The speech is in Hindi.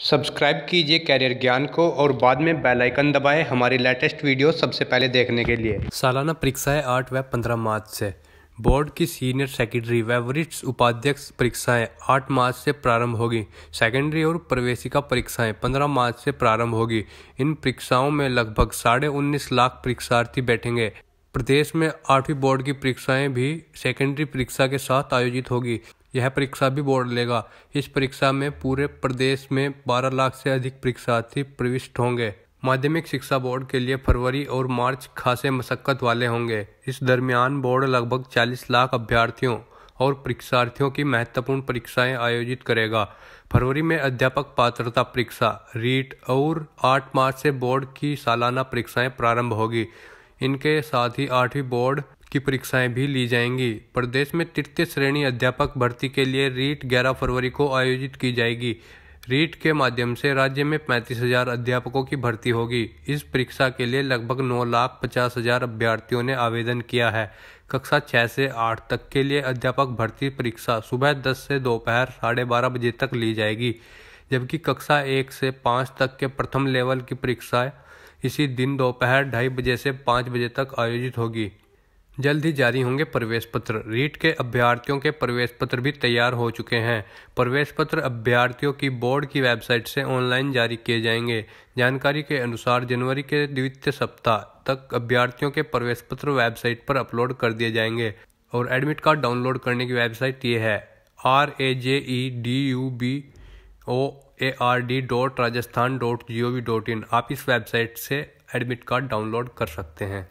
सब्सक्राइब कीजिए कैरियर ज्ञान को और बाद में बेल आइकन दबाएँ हमारी लेटेस्ट वीडियो सबसे पहले देखने के लिए। सालाना परीक्षाएँ आठ व पंद्रह मार्च से। बोर्ड की सीनियर सेकेंडरी व वरिष्ठ उपाध्यक्ष परीक्षाएँ आठ मार्च से प्रारंभ होगी। सेकेंडरी और प्रवेशिका परीक्षाएँ पंद्रह मार्च से प्रारंभ होगी। इन परीक्षाओं में लगभग साढ़े उन्नीस लाख परीक्षार्थी बैठेंगे। प्रदेश में आठवीं बोर्ड की परीक्षाएँ भी सेकेंडरी परीक्षा के साथ आयोजित होगी। यह परीक्षा भी बोर्ड लेगा। इस परीक्षा में पूरे प्रदेश में 12 लाख से अधिक परीक्षार्थी प्रविष्ट होंगे। माध्यमिक शिक्षा बोर्ड के लिए फरवरी और मार्च खासे मशक्कत वाले होंगे। इस दरमियान बोर्ड लगभग 40 लाख अभ्यर्थियों और परीक्षार्थियों की महत्वपूर्ण परीक्षाएँ आयोजित करेगा। फरवरी में अध्यापक पात्रता परीक्षा, रीट और 8 मार्च से बोर्ड की सालाना परीक्षाएँ प्रारंभ होगी। इनके साथ ही आठवीं बोर्ड की परीक्षाएँ भी ली जाएँगी। प्रदेश में तृतीय श्रेणी अध्यापक भर्ती के लिए रीट 11 फरवरी को आयोजित की जाएगी। रीट के माध्यम से राज्य में पैंतीस हज़ार अध्यापकों की भर्ती होगी। इस परीक्षा के लिए लगभग नौ लाख पचास हज़ार अभ्यर्थियों ने आवेदन किया है। कक्षा छः से आठ तक के लिए अध्यापक भर्ती परीक्षा सुबह दस से दोपहर साढ़े बारह बजे तक ली जाएगी, जबकि कक्षा एक से पाँच तक के प्रथम लेवल की परीक्षा इसी दिन दोपहर ढाई बजे से पाँच बजे तक आयोजित होगी। जल्द ही जारी होंगे प्रवेश पत्र। रीट के अभ्यर्थियों के प्रवेश पत्र भी तैयार हो चुके हैं। प्रवेश पत्र अभ्यर्थियों की बोर्ड की वेबसाइट से ऑनलाइन जारी किए जाएँगे। जानकारी के अनुसार जनवरी के द्वितीय सप्ताह तक अभ्यर्थियों के प्रवेश पत्र वेबसाइट पर अपलोड कर दिए जाएँगे और एडमिट कार्ड डाउनलोड करने की वेबसाइट ये है। R A J E D U B O A R D dot Rajasthan dot G O V dot in आप इस वेबसाइट से एडमिट कार्ड डाउनलोड कर सकते हैं।